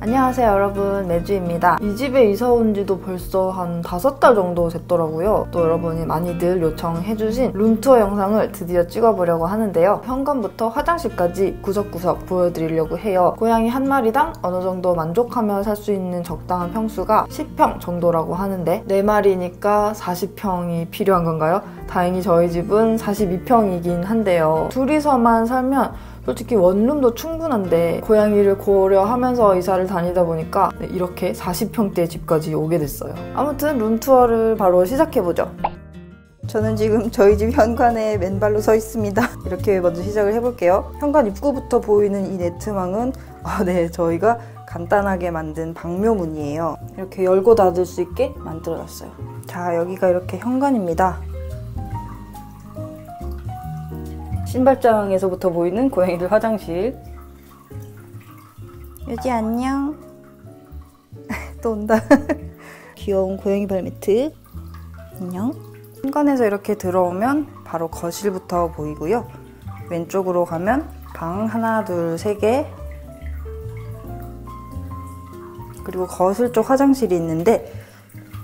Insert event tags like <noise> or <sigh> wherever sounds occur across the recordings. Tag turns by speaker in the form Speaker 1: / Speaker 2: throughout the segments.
Speaker 1: 안녕하세요 여러분. 매주입니다. 이 집에 이사 온 지도 벌써 한 다섯 달 정도 됐더라고요. 또 여러분이 많이들 요청해주신 룸투어 영상을 드디어 찍어보려고 하는데요. 현관부터 화장실까지 구석구석 보여드리려고 해요. 고양이 한 마리당 어느 정도 만족하며 살 수 있는 적당한 평수가 10평 정도라고 하는데 4마리니까 40평이 필요한 건가요? 다행히 저희 집은 42평이긴 한데요. 둘이서만 살면 솔직히 원룸도 충분한데 고양이를 고려하면서 이사를 다니다 보니까 네, 이렇게 40평대 집까지 오게 됐어요. 아무튼 룸투어를 바로 시작해보죠.
Speaker 2: 저는 지금 저희 집 현관에 맨발로 서 있습니다. 이렇게 먼저 시작을 해볼게요. 현관 입구부터 보이는 이 네트망은 아, 네 저희가 간단하게 만든 방묘문이에요. 이렇게 열고 닫을 수 있게 만들어놨어요. 자 여기가 이렇게 현관입니다. 신발장에서부터 보이는 고양이들 화장실. 유지 안녕. <laughs> 또 온다. <laughs> 귀여운 고양이 발매트. 안녕. 현관에서 이렇게 들어오면 바로 거실부터 보이고요. 왼쪽으로 가면 방 하나, 둘, 세 개. 그리고 거실 쪽 화장실이 있는데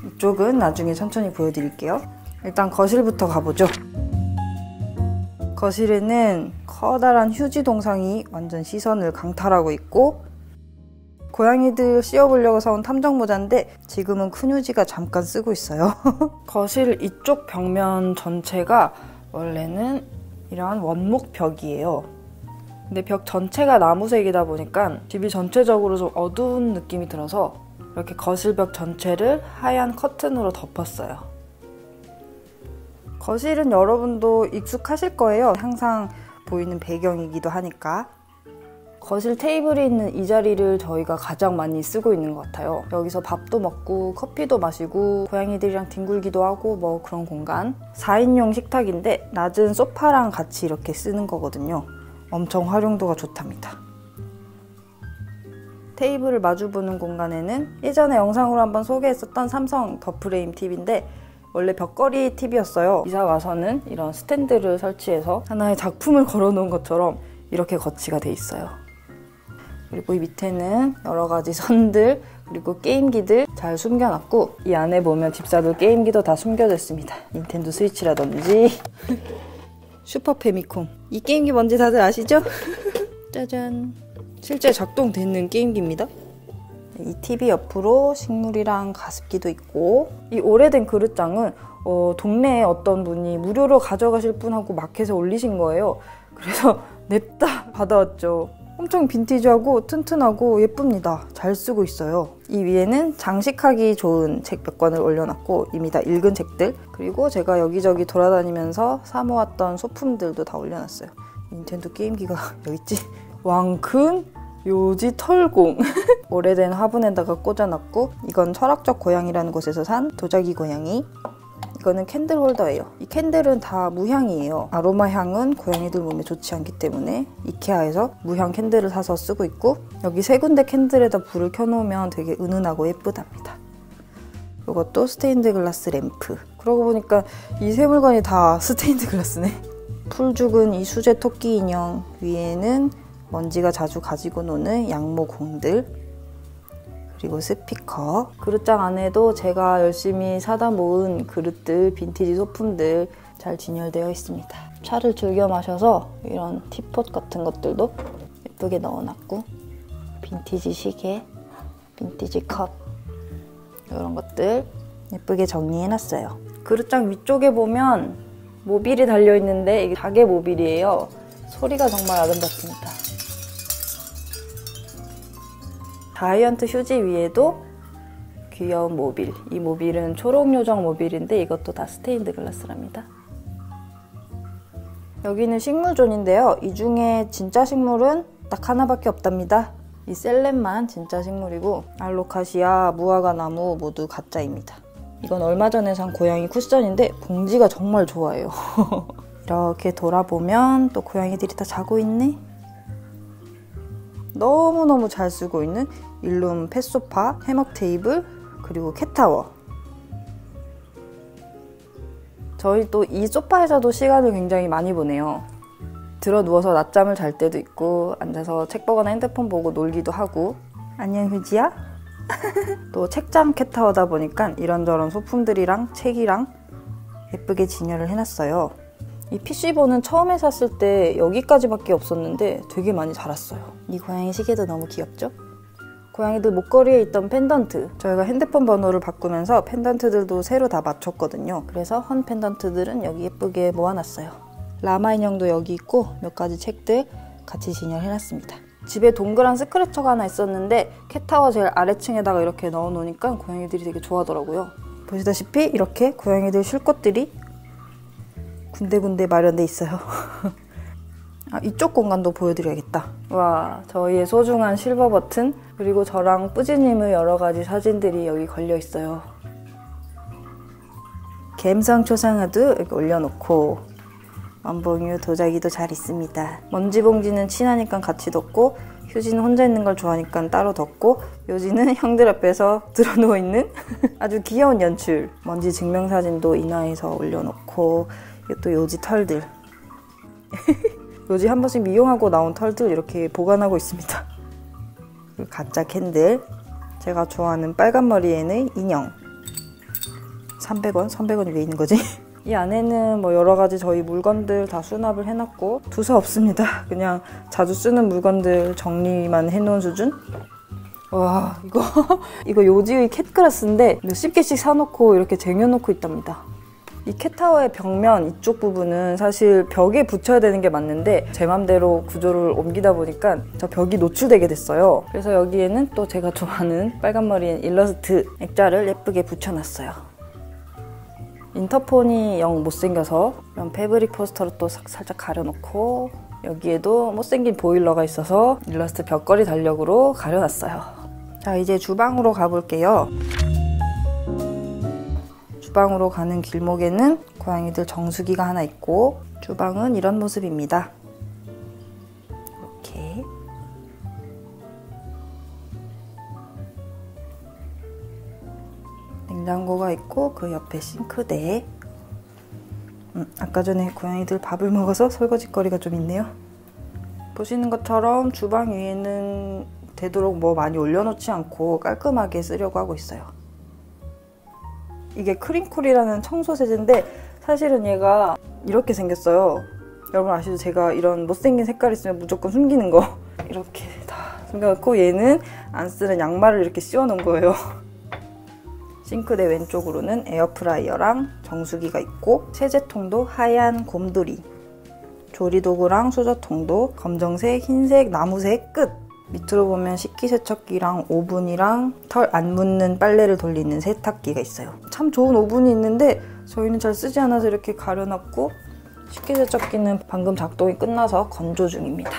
Speaker 2: 이쪽은 나중에 천천히 보여드릴게요. 일단 거실부터 가보죠. 거실에는 커다란 휴지 동상이 완전 시선을 강탈하고 있고 고양이들 씌워보려고 사온 탐정 모자인데 지금은 큰 휴지가 잠깐 쓰고 있어요. <laughs> 거실 이쪽 벽면 전체가 원래는 이러한 원목 벽이에요. 근데 벽 전체가 나무색이다 보니까 집이 전체적으로 좀 어두운 느낌이 들어서 이렇게 거실 벽 전체를 하얀 커튼으로 덮었어요. 거실은 여러분도 익숙하실 거예요. 항상 보이는 배경이기도 하니까. 거실 테이블이 있는 이 자리를 저희가 가장 많이 쓰고 있는 것 같아요. 여기서 밥도 먹고 커피도 마시고 고양이들이랑 뒹굴기도 하고 뭐 그런 공간. 4인용 식탁인데 낮은 소파랑 같이 이렇게 쓰는 거거든요. 엄청 활용도가 좋답니다. 테이블을 마주보는 공간에는 예전에 영상으로 한번 소개했었던 삼성 더프레임 TV인데 원래 벽걸이 TV였어요. 이사 와서는 이런 스탠드를 설치해서 하나의 작품을 걸어놓은 것처럼 이렇게 거치가 돼 있어요. 그리고 이 밑에는 여러 가지 선들 그리고 게임기들 잘 숨겨놨고 이 안에 보면 집사들 게임기도 다 숨겨졌습니다. 닌텐도 스위치라든지 <laughs> 슈퍼 패미컴 이 게임기 뭔지 다들 아시죠? <laughs> 짜잔 실제 작동되는 게임기입니다. 이 TV 옆으로 식물이랑 가습기도 있고 이 오래된 그릇장은 어, 동네에 어떤 분이 무료로 가져가실 분하고 마켓에 올리신 거예요. 그래서 <laughs> 냅다 받아왔죠. 엄청 빈티지하고 튼튼하고 예쁩니다. 잘 쓰고 있어요. 이 위에는 장식하기 좋은 책 몇 권을 올려놨고 이미 다 읽은 책들 그리고 제가 여기저기 돌아다니면서 사모았던 소품들도 다 올려놨어요. 닌텐도 게임기가 <laughs> 여기 있지? 왕큰 요지 털공 <laughs> 오래된 화분에다가 꽂아놨고 이건 철학적 고양이라는 곳에서 산 도자기 고양이. 이거는 candle holder예요. 이 candle은 다 무향이에요. 아로마 향은 고양이들 몸에 좋지 않기 때문에 이케아에서 무향 candle을 사서 쓰고 있고 여기 세 군데 candle에다 불을 켜놓으면 되게 은은하고 예쁘답니다. 이것도 스테인드 글라스 램프. 그러고 보니까 이 세 물건이 다 <laughs> 스테인드 글라스네. 풀 죽은 이 수제 토끼 인형 위에는 먼지가 자주 가지고 노는 양모 공들 그리고 스피커. 그릇장 안에도 제가 열심히 사다 모은 그릇들 빈티지 소품들 잘 진열되어 있습니다. 차를 즐겨 마셔서 이런 teapot 같은 것들도 예쁘게 넣어놨고 빈티지 시계 빈티지 컵 이런 것들 예쁘게 정리해놨어요. 그릇장 위쪽에 보면 모빌이 달려있는데 이게 닭의 모빌이에요. 소리가 정말 아름답습니다 giant 휴지 위에도 귀여운 모빌. 이 모빌은 초록 요정 모빌인데 이것도 다 스테인드 글라스랍니다. 여기는 식물zone인데요. 이 중에 진짜 식물은 딱 하나밖에 없답니다. 이 셀렘만 진짜 식물이고 알로카시아, 무화과나무 모두 가짜입니다. 이건 얼마 전에 산 고양이 쿠션인데 봉지가 정말 좋아요. <laughs> 이렇게 돌아보면 또 고양이들이 다 자고 있네. 너무너무 잘 쓰고 있는 일룸 펫소파, 해먹 테이블, 그리고 캣타워. 저희 또 이 소파에서도 시간을 굉장히 많이 보내요. 들어 누워서 낮잠을 잘 때도 있고 앉아서 책 보거나 핸드폰 보고 놀기도 하고 안녕 휴지야? <laughs> 또 책장 캣타워다 보니까 이런저런 소품들이랑 책이랑 예쁘게 진열을 해놨어요. 이 PC본은 처음에 샀을 때 여기까지밖에 없었는데 되게 많이 자랐어요. 이 고양이 시계도 너무 귀엽죠? 고양이들 목걸이에 있던 펜던트 저희가 핸드폰 번호를 바꾸면서 펜던트들도 새로 다 맞췄거든요. 그래서 헌 펜던트들은 여기 예쁘게 모아놨어요. 라마 인형도 여기 있고 몇 가지 책들 같이 진열해놨습니다. 집에 동그란 스크래처가 하나 있었는데 캣타워 제일 아래층에다가 이렇게 넣어놓으니까 고양이들이 되게 좋아하더라고요. 보시다시피 이렇게 고양이들 쉴 곳들이 군데군데 마련돼 있어요. <laughs> 아, 이쪽 공간도 보여드려야겠다. 와, 저희의 소중한 실버 버튼 그리고 저랑 뿌지님의 여러 가지 사진들이 여기 걸려 있어요. 갬성 초상화도 여기 올려놓고 원봉유 도자기도 잘 있습니다. 먼지 봉지는 친하니까 같이 뒀고 휴지는 혼자 있는 걸 좋아하니까 따로 뒀고 요지는 <laughs> 형들 앞에서 들어누워 있는 <laughs> 아주 귀여운 연출. 먼지 증명사진도 인화해서 올려놓고 또 요지 털들. <laughs> 요지 한 번씩 미용하고 나온 털들 이렇게 보관하고 있습니다. 가짜 캔들. 제가 좋아하는 빨간 머리에는 인형. 300원? 300원이 왜 있는 거지? <laughs> 이 안에는 뭐 여러 가지 저희 물건들 다 수납을 해놨고 두서 없습니다. <laughs> 그냥 자주 쓰는 물건들 정리만 해놓은 수준? 와 이거 이거 요지의 캣그라스인데 몇십 개씩 사놓고 이렇게 쟁여놓고 있답니다. 이 캣타워의 벽면 이쪽 부분은 사실 벽에 붙여야 되는 게 맞는데 제 맘대로 구조를 옮기다 보니까 저 벽이 노출되게 됐어요. 그래서 여기에는 또 제가 좋아하는 빨간 머리엔 일러스트 액자를 예쁘게 붙여놨어요. 인터폰이 영 못생겨서 이런 패브릭 포스터로 또 살짝 가려놓고 여기에도 못생긴 보일러가 있어서 일러스트 벽걸이 달력으로 가려놨어요. 자 이제 주방으로 가볼게요. 주방으로 가는 길목에는 고양이들 정수기가 하나 있고 주방은 이런 모습입니다. 이렇게 냉장고가 있고 그 옆에 싱크대 음, 아까 전에 고양이들 밥을 먹어서 설거지거리가 좀 있네요. 보시는 것처럼 주방 위에는 되도록 뭐 많이 올려놓지 않고 깔끔하게 쓰려고 하고 있어요. 이게 크림쿨이라는 청소 세제인데 사실은 얘가 이렇게 생겼어요. 여러분 아시죠? 제가 이런 못생긴 색깔 있으면 무조건 숨기는 거 <laughs> 이렇게 다 숨겨놓고 얘는 안 쓰는 양말을 이렇게 씌워놓은 거예요. <laughs> 싱크대 왼쪽으로는 에어프라이어랑 정수기가 있고 세제통도 하얀 곰돌이 조리도구랑 수저통도 검정색, 흰색, 나무색 끝! 밑으로 보면 식기세척기랑 오븐이랑 털 안 묻는 빨래를 돌리는 세탁기가 있어요. 참 좋은 오븐이 있는데 저희는 잘 쓰지 않아서 이렇게 가려놨고 식기세척기는 방금 작동이 끝나서 건조 중입니다.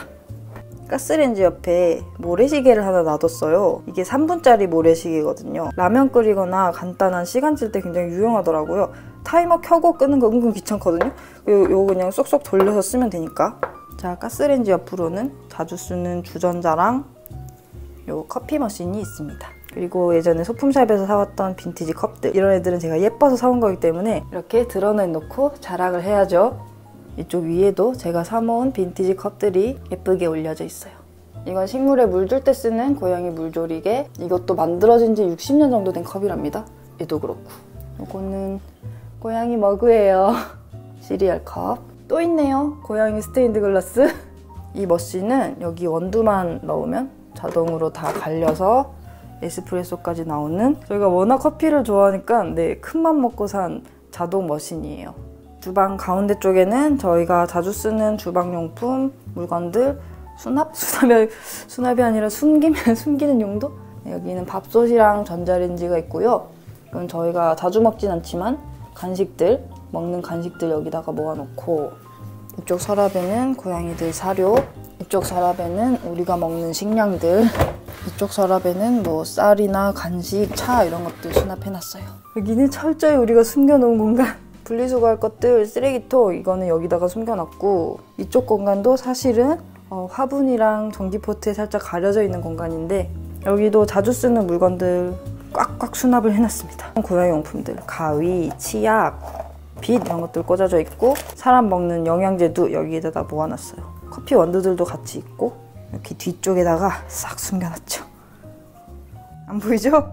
Speaker 2: 가스레인지 옆에 모래시계를 하나 놔뒀어요. 이게 3분짜리 모래시계거든요. 라면 끓이거나 간단한 시간 찔 때 굉장히 유용하더라고요. 타이머 켜고 끄는 거 은근 귀찮거든요. 요, 거 그냥 쏙쏙 돌려서 쓰면 되니까. 자, 가스레인지 옆으로는 자주 쓰는 주전자랑 요 커피 머신이 있습니다. 그리고 예전에 소품샵에서 사왔던 빈티지 컵들 이런 애들은 제가 예뻐서 사온 거기 때문에 이렇게 드러내놓고 자랑을 해야죠. 이쪽 위에도 제가 사모은 빈티지 컵들이 예쁘게 올려져 있어요. 이건 식물에 물 줄 때 쓰는 고양이 물조리개 이것도 만들어진 지 60년 정도 된 컵이랍니다. 얘도 그렇고 이거는 고양이 머그예요. <laughs> 시리얼 컵. 또 있네요. 고양이 스테인드 글라스. 이 machine은 여기 원두만 넣으면 자동으로 다 갈려서 에스프레소까지 나오는 저희가 워낙 커피를 좋아하니까 네, 큰맘 먹고 산 자동 머신이에요. 주방 가운데 쪽에는 저희가 자주 쓰는 주방용품 물건들 수납? <laughs> 수납이, 수납이 아니라 숨기면 <laughs> 숨기는 용도? 네, 여기는 밥솥이랑 전자레인지가 있고요. 이건 저희가 자주 먹진 않지만 간식들, 먹는 간식들 여기다가 모아놓고 이쪽 서랍에는 고양이들 사료, 이쪽 서랍에는 우리가 먹는 식량들, 이쪽 서랍에는 뭐 쌀이나 간식, 차 이런 것들 수납해놨어요. 여기는 철저히 우리가 숨겨놓은 공간. 분리수거할 것들 쓰레기통 이거는 여기다가 숨겨놨고 이쪽 공간도 사실은 어, 화분이랑 전기포트에 살짝 가려져 있는 공간인데 여기도 자주 쓰는 물건들 꽉꽉 수납을 해놨습니다. 고양이 용품들 가위, 치약, 빛 이런 것들 꽂아져 있고 사람 먹는 영양제도 여기에다 모아놨어요. 커피 원두들도 같이 있고 이렇게 뒤쪽에다가 싹 숨겨놨죠. 안 보이죠?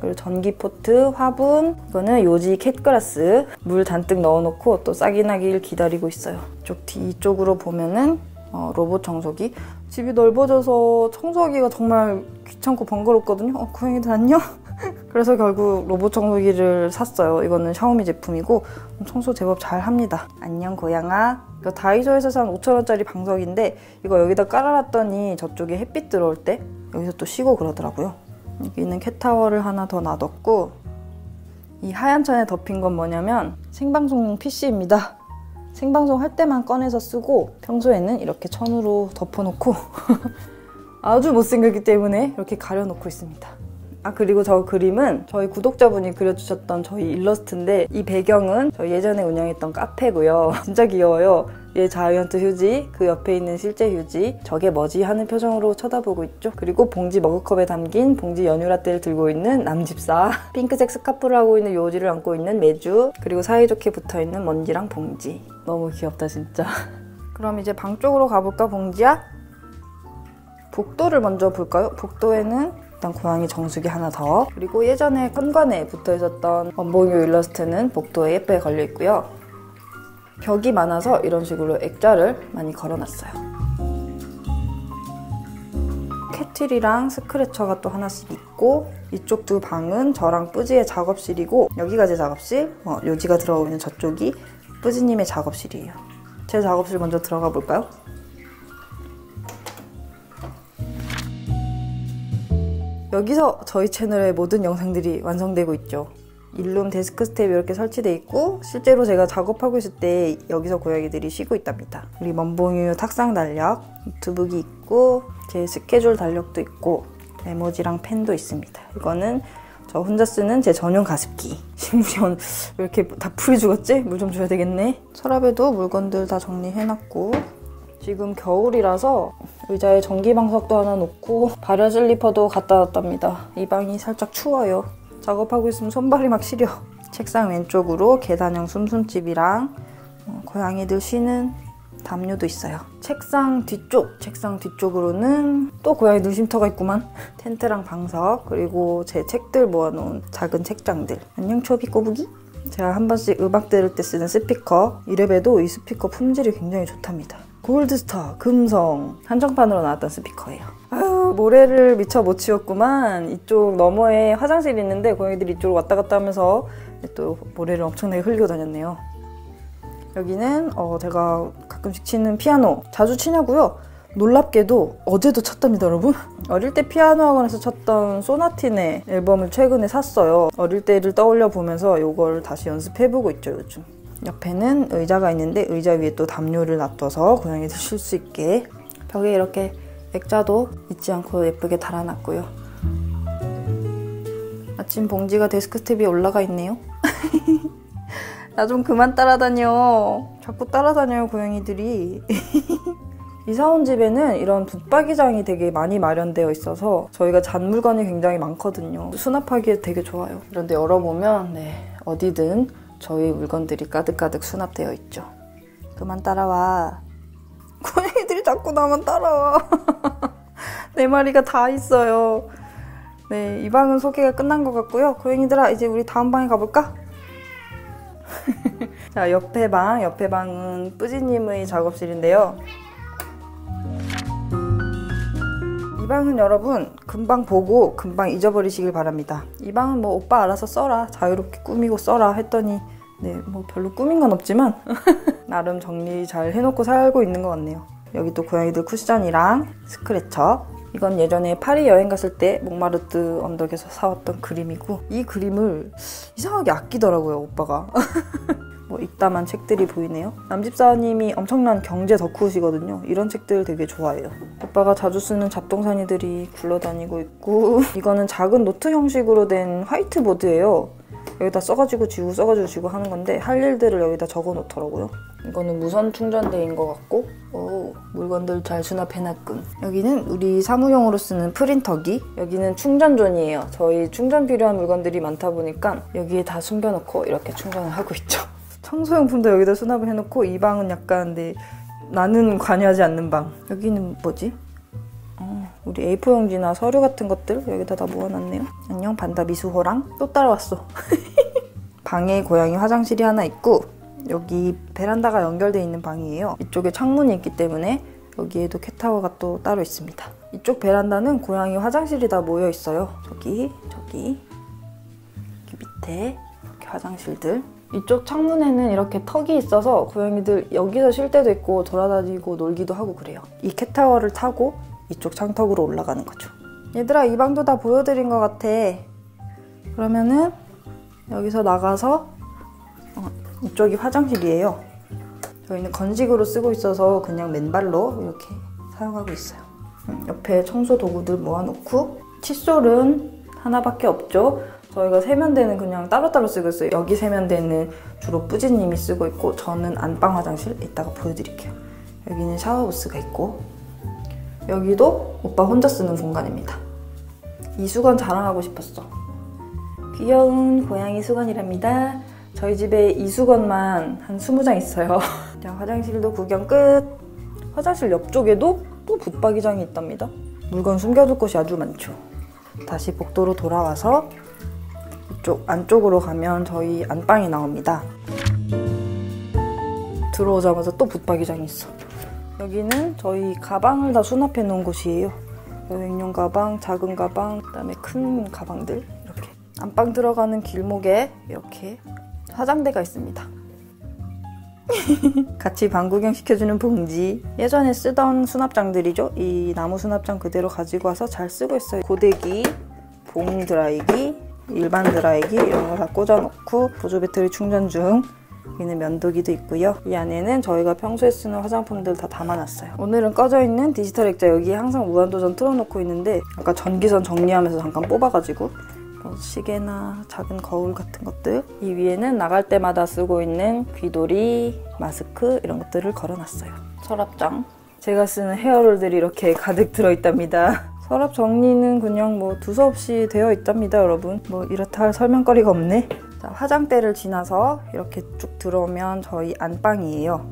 Speaker 2: 그리고 전기 포트, 화분, 이거는 요지 cat grass 물 잔뜩 넣어놓고 또 싹이 나길 기다리고 있어요. 이쪽 뒤쪽으로 보면은 어, 로봇 청소기. 집이 넓어져서 청소하기가 정말 귀찮고 번거롭거든요. 어, 고양이들 안녕? 그래서 결국 로봇 청소기를 샀어요. 이거는 샤오미 제품이고 청소 제법 잘 합니다. 안녕 고양아. 이거 다이소에서 산 5천원짜리 방석인데 이거 여기다 깔아놨더니 저쪽에 햇빛 들어올 때 여기서 또 쉬고 그러더라고요. 여기는 캣타워를 하나 더 놔뒀고 이 하얀 천에 덮인 건 뭐냐면 생방송용 PC입니다. 생방송 할 때만 꺼내서 쓰고 평소에는 이렇게 천으로 덮어놓고 <laughs> 아주 못생겼기 때문에 이렇게 가려놓고 있습니다. 아 그리고 저 그림은 저희 구독자분이 그려주셨던 저희 일러스트인데 이 배경은 저 예전에 운영했던 카페고요. <laughs> 진짜 귀여워요. 얘 자이언트 휴지, 그 옆에 있는 실제 휴지, 저게 뭐지 하는 표정으로 쳐다보고 있죠. 그리고 봉지 머그컵에 담긴 봉지 연유라떼를 들고 있는 남집사, <laughs> 핑크색 스카프를 하고 있는 요지를 안고 있는 매주, 그리고 사이좋게 붙어있는 먼지랑 봉지. 너무 귀엽다 진짜. <laughs> 그럼 이제 방 쪽으로 가볼까 봉지야? 복도를 먼저 볼까요? 복도에는 일단 고양이 정수기 하나 더. 그리고 예전에 현관에 붙어 있었던 원봉유 일러스트는 복도에 예쁘게 걸려 있고요. 벽이 많아서 이런 식으로 액자를 많이 걸어놨어요. 캐틀이랑 스크래처가 또 하나씩 있고 이쪽 두 방은 저랑 뿌지의 작업실이고 여기가 제 작업실? 어, 요지가 들어가 있는 저쪽이 뿌지님의 작업실이에요. 제 작업실 먼저 들어가 볼까요? 여기서 저희 채널의 모든 영상들이 완성되고 있죠. 일룸 데스크 스텝 이렇게 설치돼 있고 실제로 제가 작업하고 있을 때 여기서 고양이들이 쉬고 있답니다. 우리 먼봉유 탁상 달력, 노트북이 있고 제 스케줄 달력도 있고 메모지랑 펜도 있습니다. 이거는 저 혼자 쓰는 제 전용 가습기. <laughs> 심지어 왜 이렇게 다 풀이 죽었지? 물 좀 줘야 되겠네. 서랍에도 물건들 다 정리해놨고 지금 겨울이라서 의자에 전기방석도 하나 놓고 발열 슬리퍼도 갖다 놨답니다. 이 방이 살짝 추워요. 작업하고 있으면 손발이 막 시려. 책상 왼쪽으로 계단형 숨숨집이랑 어, 고양이들 쉬는 담요도 있어요. 책상 뒤쪽, 책상 뒤쪽으로는 또 고양이들 쉼터가 있구만. 텐트랑 방석, 그리고 제 책들 모아놓은 작은 책장들. 안녕 초비 꼬부기? 제가 한 번씩 음악 들을 때 쓰는 스피커. 이래봬도 이 스피커 품질이 굉장히 좋답니다. 골드스타, 금성, 한정판으로 나왔던 스피커예요. 아유, 모래를 미처 못 치웠구만. 이쪽 너머에 화장실이 있는데 고양이들이 이쪽으로 왔다 갔다 하면서 또 모래를 엄청나게 흘리고 다녔네요. 여기는 어, 제가 가끔씩 치는 피아노. 자주 치냐고요? 놀랍게도 어제도 쳤답니다, 여러분. 어릴 때 피아노 학원에서 쳤던 소나틴의 앨범을 최근에 샀어요. 어릴 때를 떠올려 보면서 이걸 다시 연습해보고 있죠, 요즘. 옆에는 의자가 있는데 의자 위에 또 담요를 놔둬서 고양이들 쉴 수 있게 벽에 이렇게 액자도 잊지 않고 예쁘게 달아놨고요. 아참 봉지가 데스크탑 위에 올라가 있네요. <laughs> 나 좀 그만 따라다녀. 자꾸 따라다녀요, 고양이들이. <laughs> 이사 온 집에는 이런 붙박이장이 되게 많이 마련되어 있어서 저희가 잔 물건이 굉장히 많거든요. 수납하기에 되게 좋아요. 그런데 열어보면 네, 어디든 저희 물건들이 가득가득 수납되어 있죠. 그만 따라와. <laughs> 고양이들이 자꾸 나만 따라와. <laughs> 네 마리가 다 있어요. 네, 이 방은 소개가 끝난 것 같고요. 고양이들아, 이제 우리 다음 방에 가볼까? <laughs> 자, 옆에 방, 옆에 방은 뿌지님의 작업실인데요. 이 방은 여러분 금방 보고 금방 잊어버리시길 바랍니다. 이 방은 뭐 오빠 알아서 써라 자유롭게 꾸미고 써라 했더니 네 뭐 별로 꾸민 건 없지만 <laughs> 나름 정리 잘 해놓고 살고 있는 것 같네요. 여기 또 고양이들 쿠션이랑 scratcher 이건 예전에 파리 여행 갔을 때 몽마르트 언덕에서 사왔던 그림이고 이 그림을 이상하게 아끼더라고요 오빠가 <laughs> 뭐 읽다 만 책들이 보이네요. 남집사님이 엄청난 경제 덕후시거든요. 이런 책들 되게 좋아해요. 오빠가 자주 쓰는 잡동사니들이 굴러다니고 있고 <laughs> 이거는 작은 노트 형식으로 된 화이트보드예요. 여기다 써가지고 지우고 써가지고 지우고 하는 건데 할 일들을 여기다 적어 놓더라고요. 이거는 무선 충전대인 것 같고 오, 물건들 잘 수납해놨군. 여기는 우리 사무용으로 쓰는 프린터기 여기는 충전존이에요. 저희 충전 필요한 물건들이 많다 보니까 여기에 다 숨겨놓고 이렇게 충전을 하고 있죠. <laughs> 청소용품도 여기다 수납을 해놓고 이 방은 약간 네, 나는 관여하지 않는 방. 여기는 뭐지? 어, 우리 A4 용지나 서류 같은 것들 여기다 다 모아놨네요. 안녕 반다 미수호랑 또 따라왔어. <laughs> 방에 고양이 화장실이 하나 있고 여기 베란다가 연결되어 있는 방이에요. 이쪽에 창문이 있기 때문에 여기에도 캣타워가 또 따로 있습니다. 이쪽 베란다는 고양이 화장실이 다 모여 있어요. 저기, 저기, 여기 밑에 이렇게 화장실들. 이쪽 창문에는 이렇게 턱이 있어서 고양이들 여기서 쉴 때도 있고 돌아다니고 놀기도 하고 그래요. 이 캣타워를 타고 이쪽 창턱으로 올라가는 거죠. 얘들아 이 방도 다 보여드린 것 같아. 그러면은 여기서 나가서 어, 이쪽이 화장실이에요. 저희는 건식으로 쓰고 있어서 그냥 맨발로 이렇게 사용하고 있어요. 음, 옆에 청소 도구들 모아놓고 칫솔은 하나밖에 없죠. 저희가 세면대는 그냥 따로따로 쓰고 있어요. 여기 세면대는 주로 뿌지님이 쓰고 있고 저는 안방 화장실 이따가 보여드릴게요. 여기는 샤워부스가 있고 여기도 오빠 혼자 쓰는 공간입니다. 이 수건 자랑하고 싶었어. 귀여운 고양이 수건이랍니다. 저희 집에 이 수건만 한 20장 있어요. <laughs> 자, 화장실도 구경 끝. 화장실 옆쪽에도 또 붙박이장이 있답니다. 물건 숨겨둘 곳이 아주 많죠. 다시 복도로 돌아와서 이쪽 안쪽으로 가면 저희 안방이 나옵니다. 들어오자마자 또 붙박이장이 있어. 여기는 저희 가방을 다 수납해 놓은 곳이에요. 여행용 가방, 작은 가방, 그다음에 큰 가방들 이렇게. 안방 들어가는 길목에 이렇게 화장대가 있습니다. <laughs> 같이 방 구경 시켜주는 봉지. 예전에 쓰던 수납장들이죠. 이 나무 수납장 그대로 가지고 와서 잘 쓰고 있어요. 고데기, 봉 드라이기, 일반 드라이기 이런 거 다 꽂아놓고 보조 배터리 충전 중. 여기는 면도기도 있고요. 이 안에는 저희가 평소에 쓰는 화장품들 다 담아놨어요. 오늘은 꺼져 있는 디지털 액자 여기에 항상 무한도전 틀어놓고 있는데 아까 전기선 정리하면서 잠깐 뽑아가지고 뭐 시계나 작은 거울 같은 것들 이 위에는 나갈 때마다 쓰고 있는 귀돌이, 마스크 이런 것들을 걸어놨어요. 서랍장 제가 쓰는 헤어롤들이 이렇게 <laughs> 가득 들어있답니다. 서랍 정리는 그냥 뭐 두서없이 되어 있답니다, 여러분. 뭐 이렇다 할 설명거리가 없네. 자, 화장대를 지나서 이렇게 쭉 들어오면 저희 안방이에요.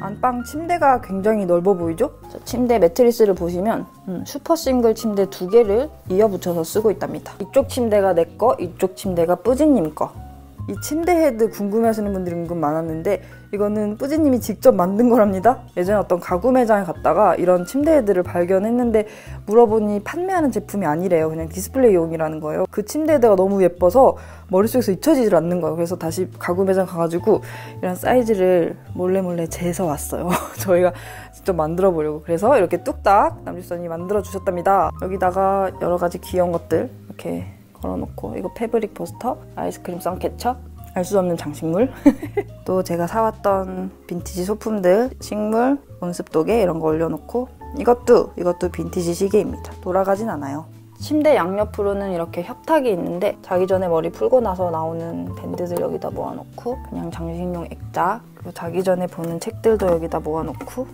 Speaker 2: 안방 침대가 굉장히 넓어 보이죠? 자, 침대 매트리스를 보시면 음, 슈퍼 싱글 침대 두 개를 이어 붙여서 쓰고 있답니다. 이쪽 침대가 내 거, 이쪽 침대가 뿌지님 거. 이 침대 헤드 궁금해하시는 분들이 은근 많았는데 이거는 뿌지님이 직접 만든 거랍니다. 예전에 어떤 가구 매장에 갔다가 이런 침대 헤드를 발견했는데 물어보니 판매하는 제품이 아니래요. 그냥 디스플레이용이라는 거예요. 그 침대 헤드가 너무 예뻐서 머릿속에서 잊혀지질 않는 거예요. 그래서 다시 가구 매장 가가지고 이런 사이즈를 몰래 몰래 재서 왔어요. <laughs> 저희가 직접 만들어 보려고. 그래서 이렇게 뚝딱 남집사님이 만들어 주셨답니다. 여기다가 여러 가지 귀여운 것들 이렇게 걸어놓고 이거 fabric 포스터, 아이스크림 suncatcher, 알수 없는 장식물 <laughs> 또 제가 사왔던 빈티지 소품들, 식물, 온습도계 이런 거 올려놓고 이것도 이것도 빈티지 시계입니다. 돌아가진 않아요. 침대 양옆으로는 이렇게 협탁이 있는데 자기 전에 머리 풀고 나서 나오는 밴드들 여기다 모아놓고 그냥 장식용 액자 그리고 자기 전에 보는 책들도 여기다 모아놓고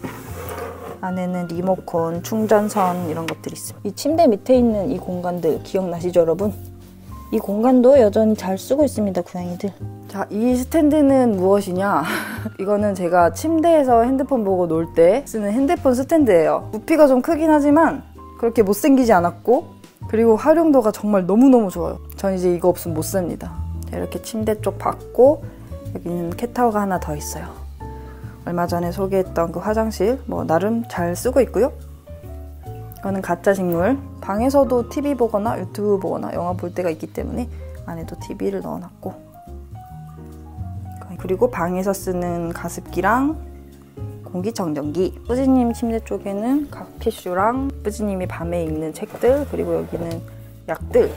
Speaker 2: 안에는 리모컨, 충전선 이런 것들이 있습니다. 이 침대 밑에 있는 이 공간들 기억나시죠 여러분? 이 공간도 여전히 잘 쓰고 있습니다, 고양이들. 자, 이 스탠드는 무엇이냐? <laughs> 이거는 제가 침대에서 핸드폰 보고 놀 때 쓰는 핸드폰 스탠드예요. 부피가 좀 크긴 하지만 그렇게 못생기지 않았고 그리고 활용도가 정말 너무너무 좋아요. 전 이제 이거 없으면 못 삽니다. 이렇게 침대 쪽 받고 여기는 캣타워가 하나 더 있어요. 얼마 전에 소개했던 그 화장실 뭐 나름 잘 쓰고 있고요. 이거는 가짜 식물. 방에서도 TV 보거나 유튜브 보거나 영화 볼 때가 있기 때문에 안에도 TV를 넣어놨고. 그리고 방에서 쓰는 가습기랑 공기청정기. 뿌지님 침대 쪽에는 각 티슈랑 뿌지님이 밤에 읽는 책들 그리고 여기는 약들.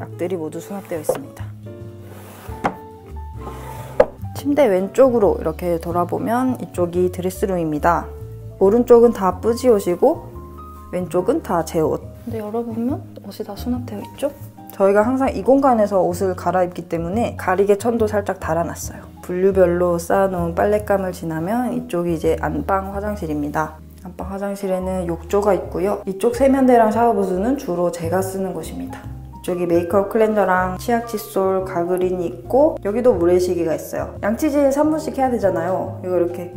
Speaker 2: 약들이 모두 수납되어 있습니다. 침대 왼쪽으로 이렇게 돌아보면 이쪽이 드레스룸입니다. 오른쪽은 다 뿌지 옷이고 왼쪽은 다 제 옷. 근데 열어보면 옷이 다 수납되어 있죠? 저희가 항상 이 공간에서 옷을 갈아입기 때문에 가리개 천도 살짝 달아놨어요. 분류별로 쌓아놓은 빨랫감을 지나면 이쪽이 이제 안방 화장실입니다. 안방 화장실에는 욕조가 있고요. 이쪽 세면대랑 샤워부스는 주로 제가 쓰는 곳입니다. 이쪽에 메이크업 cleanser랑 치약 칫솔, 가그린이 있고 여기도 모래시계가 있어요. 양치질 3분씩 해야 되잖아요. 이거 이렇게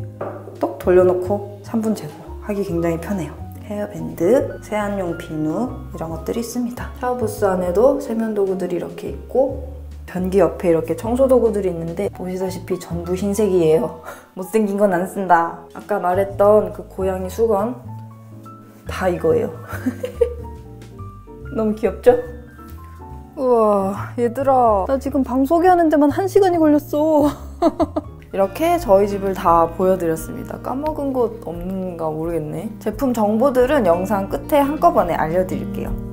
Speaker 2: 똑 돌려놓고 3분 재고 하기 굉장히 편해요. 헤어밴드, 세안용 비누 이런 것들이 있습니다. 샤워부스 안에도 세면 도구들이 이렇게 있고 변기 옆에 이렇게 청소 도구들이 있는데 보시다시피 전부 흰색이에요. <laughs> 못생긴 건 안 쓴다. 아까 말했던 그 고양이 수건 다 이거예요. <laughs> 너무 귀엽죠? 우와 얘들아 나 지금 방 소개하는 데만 한 시간이 걸렸어. <laughs> 이렇게 저희 집을 다 보여드렸습니다. 까먹은 곳 없는가 모르겠네. 제품 정보들은 영상 끝에 한꺼번에 알려드릴게요.